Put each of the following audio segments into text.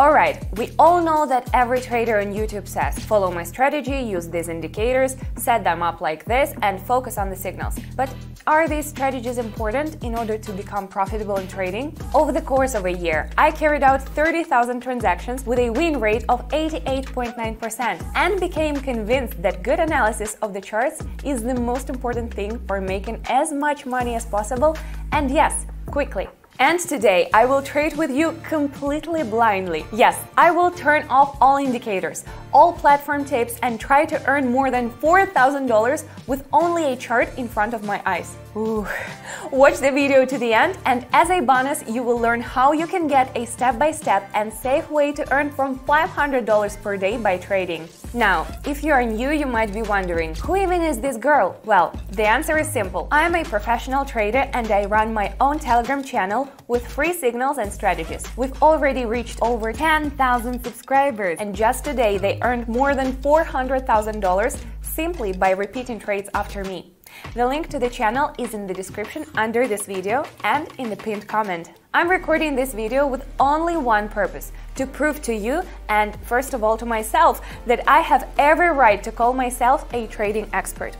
Alright, we all know that every trader on YouTube says, follow my strategy, use these indicators, set them up like this, and focus on the signals. But are these strategies important in order to become profitable in trading? Over the course of a year, I carried out 30,000 transactions with a win rate of 88.9% and became convinced that good analysis of the charts is the most important thing for making as much money as possible and yes, quickly. And today I will trade with you completely blindly. Yes, I will turn off all indicators, all platform tapes and try to earn more than $4,000 with only a chart in front of my eyes. Ooh. Watch the video to the end and as a bonus you will learn how you can get a step-by-step -step and safe way to earn from $500 per day by trading. Now, if you are new, you might be wondering, who even is this girl? Well, the answer is simple. I am a professional trader and I run my own Telegram channel with free signals and strategies. We've already reached over 10,000 subscribers and just today they earned more than $400,000 simply by repeating trades after me. The link to the channel is in the description under this video and in the pinned comment. I'm recording this video with only one purpose to prove to you and first of all to myself that I have every right to call myself a trading expert.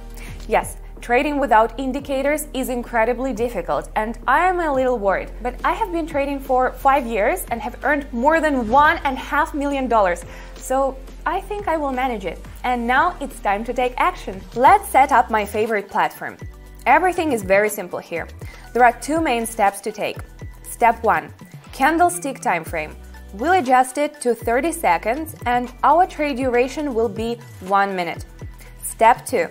Yes, Trading without indicators is incredibly difficult and I am a little worried, but I have been trading for five years and have earned more than one and a half million dollars. So I think I will manage it. And now it's time to take action. Let's set up my favorite platform. Everything is very simple here. There are two main steps to take. Step 1. Candlestick time frame. We'll adjust it to 30 seconds and our trade duration will be 1 minute. Step 2.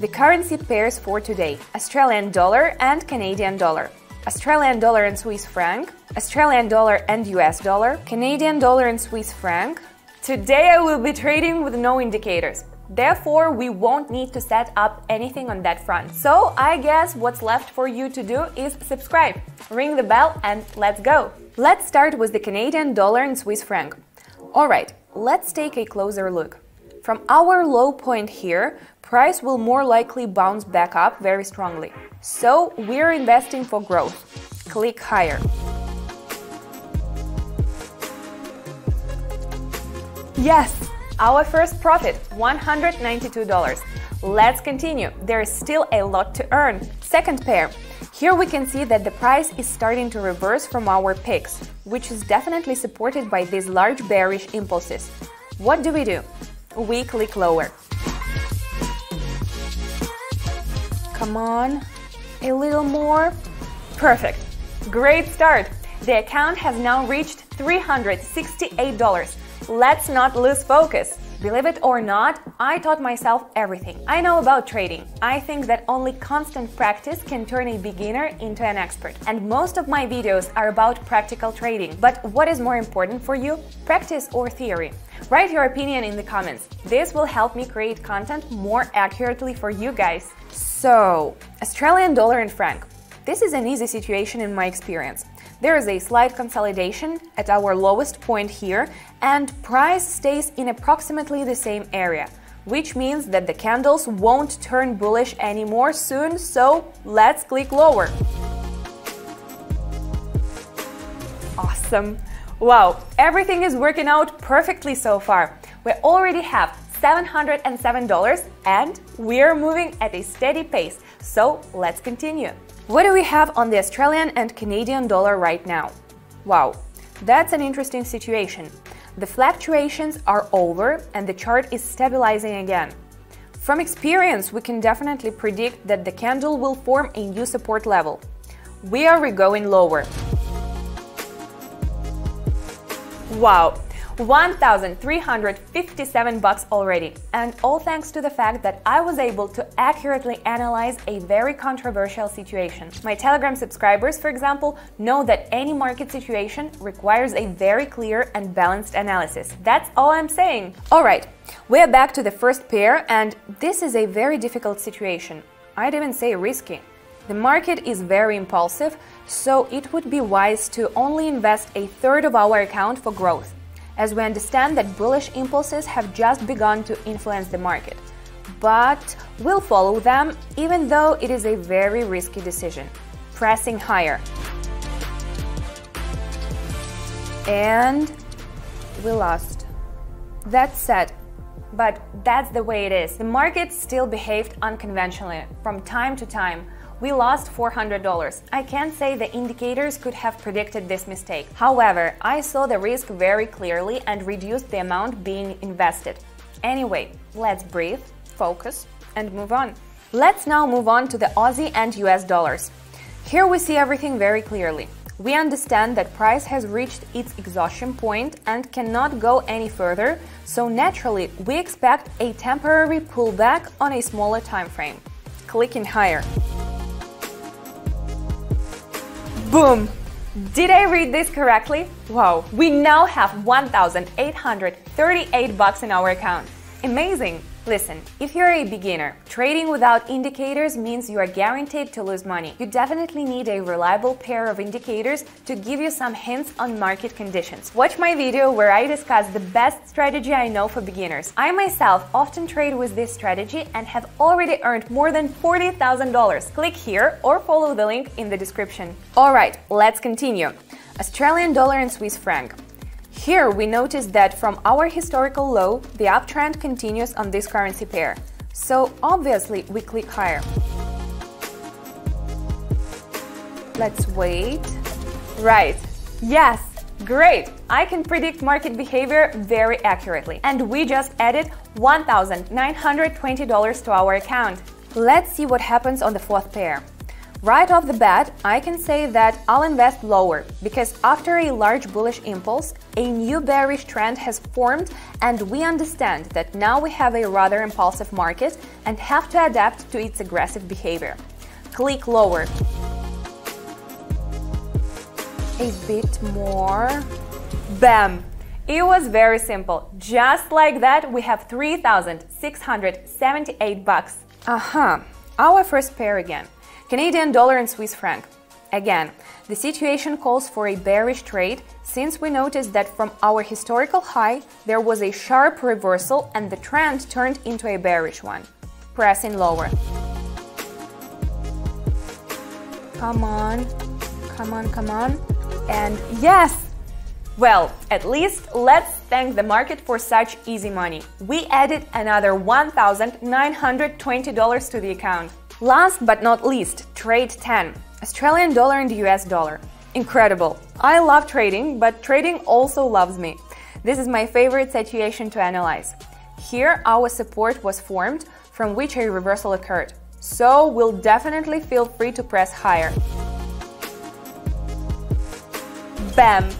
The currency pairs for today Australian dollar and Canadian dollar. Australian dollar and Swiss franc, Australian dollar and US dollar, Canadian dollar and Swiss franc. Today I will be trading with no indicators. Therefore, we won't need to set up anything on that front. So I guess what's left for you to do is subscribe, ring the bell and let's go! Let's start with the Canadian dollar and Swiss franc. Alright, let's take a closer look. From our low point here, price will more likely bounce back up very strongly. So we're investing for growth. Click higher. Yes, our first profit, $192. Let's continue. There is still a lot to earn. Second pair. Here we can see that the price is starting to reverse from our peaks, which is definitely supported by these large bearish impulses. What do we do? We click lower. Come on, a little more. Perfect. Great start. The account has now reached $368. Let's not lose focus. Believe it or not, I taught myself everything I know about trading. I think that only constant practice can turn a beginner into an expert. And most of my videos are about practical trading. But what is more important for you, practice or theory? Write your opinion in the comments. This will help me create content more accurately for you guys. So, Australian dollar and franc. This is an easy situation in my experience. There is a slight consolidation at our lowest point here and price stays in approximately the same area, which means that the candles won't turn bullish anymore soon, so let's click lower. Awesome! Wow, everything is working out perfectly so far. We already have $707 and we're moving at a steady pace, so let's continue. What do we have on the Australian and Canadian dollar right now? Wow, that's an interesting situation. The fluctuations are over and the chart is stabilizing again. From experience, we can definitely predict that the candle will form a new support level. We are going lower. Wow, 1,357 bucks already, and all thanks to the fact that I was able to accurately analyze a very controversial situation. My Telegram subscribers, for example, know that any market situation requires a very clear and balanced analysis. That's all I'm saying. Alright, we're back to the first pair, and this is a very difficult situation. I'd even say risky. The market is very impulsive, so it would be wise to only invest a third of our account for growth as we understand that bullish impulses have just begun to influence the market. But we'll follow them, even though it is a very risky decision. Pressing higher. And we lost. That's sad, but that's the way it is. The market still behaved unconventionally from time to time. We lost $400. I can't say the indicators could have predicted this mistake. However, I saw the risk very clearly and reduced the amount being invested. Anyway, let's breathe, focus, and move on. Let's now move on to the Aussie and US dollars. Here we see everything very clearly. We understand that price has reached its exhaustion point and cannot go any further, so naturally we expect a temporary pullback on a smaller time frame. Clicking higher. Boom! Did I read this correctly? Wow, we now have 1,838 bucks in our account. Amazing! Listen, if you're a beginner, trading without indicators means you are guaranteed to lose money. You definitely need a reliable pair of indicators to give you some hints on market conditions. Watch my video where I discuss the best strategy I know for beginners. I myself often trade with this strategy and have already earned more than $40,000. Click here or follow the link in the description. Alright, let's continue. Australian dollar and Swiss franc. Here we notice that from our historical low, the uptrend continues on this currency pair. So obviously we click higher. Let's wait. Right. Yes, great. I can predict market behavior very accurately. And we just added $1,920 to our account. Let's see what happens on the fourth pair. Right off the bat, I can say that I'll invest lower because after a large bullish impulse, a new bearish trend has formed and we understand that now we have a rather impulsive market and have to adapt to its aggressive behavior. Click lower. A bit more. Bam! It was very simple. Just like that, we have 3,678 bucks. Aha, uh -huh. our first pair again. Canadian dollar and Swiss franc. Again, the situation calls for a bearish trade since we noticed that from our historical high there was a sharp reversal and the trend turned into a bearish one. Pressing lower. Come on, come on, come on. And yes! Well, at least let's thank the market for such easy money. We added another $1,920 to the account. Last but not least, trade 10 Australian dollar and US dollar. Incredible! I love trading, but trading also loves me. This is my favorite situation to analyze. Here, our support was formed, from which a reversal occurred. So, we'll definitely feel free to press higher. Bam!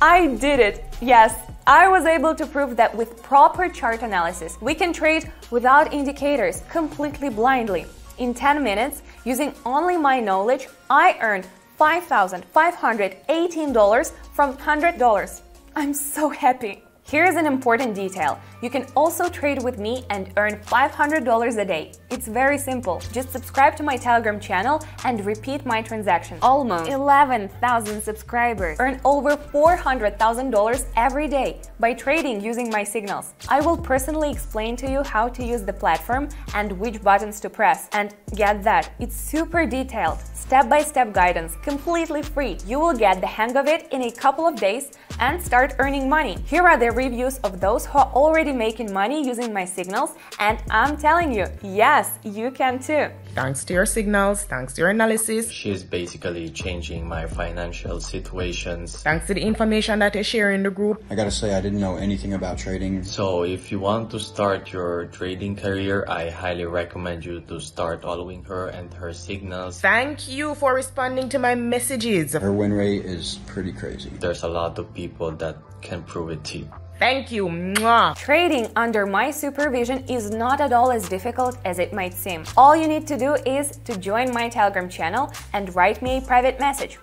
I did it! Yes, I was able to prove that with proper chart analysis, we can trade without indicators, completely blindly. In 10 minutes, using only my knowledge, I earned $5,518 from $100. I'm so happy! Here's an important detail. You can also trade with me and earn $500 a day. It's very simple. Just subscribe to my Telegram channel and repeat my transaction. Almost 11,000 subscribers earn over $400,000 every day by trading using my signals. I will personally explain to you how to use the platform and which buttons to press. And get that, it's super detailed, step-by-step -step guidance, completely free. You will get the hang of it in a couple of days and start earning money. Here are the reviews of those who are already making money using my signals, and I'm telling you, yes, you can too. Thanks to your signals, thanks to your analysis. She's basically changing my financial situations. Thanks to the information that you share in the group. I gotta say, I didn't know anything about trading. So if you want to start your trading career, I highly recommend you to start following her and her signals. Thank you for responding to my messages. Her win rate is pretty crazy. There's a lot of people that can prove it to you. Thank you. Mwah. Trading under my supervision is not at all as difficult as it might seem. All you need to do is to join my Telegram channel and write me a private message.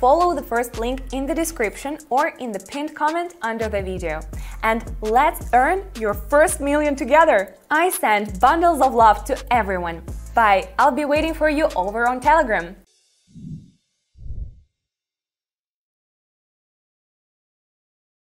Follow the first link in the description or in the pinned comment under the video. And let's earn your first million together! I send bundles of love to everyone. Bye, I'll be waiting for you over on Telegram.